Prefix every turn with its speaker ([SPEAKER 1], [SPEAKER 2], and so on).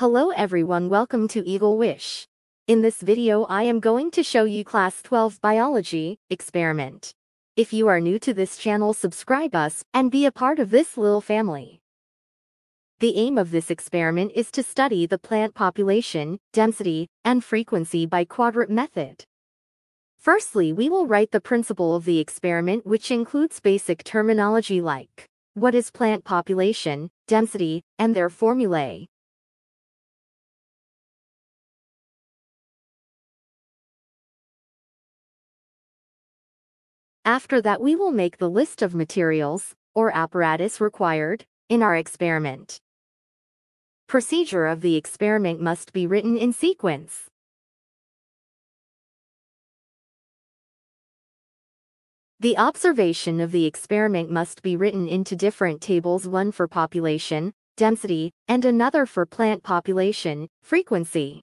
[SPEAKER 1] Hello everyone welcome to Eagle Wish. In this video I am going to show you class 12 biology experiment. If you are new to this channel subscribe us and be a part of this little family. The aim of this experiment is to study the plant population, density, and frequency by quadrat method. Firstly we will write the principle of the experiment which includes basic terminology like what is plant population, density, and their formulae. After that we will make the list of materials, or apparatus required, in our experiment. Procedure of the experiment must be written in sequence. The observation of the experiment must be written into different tables one for population, density, and another for plant population, frequency.